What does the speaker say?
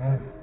Aye.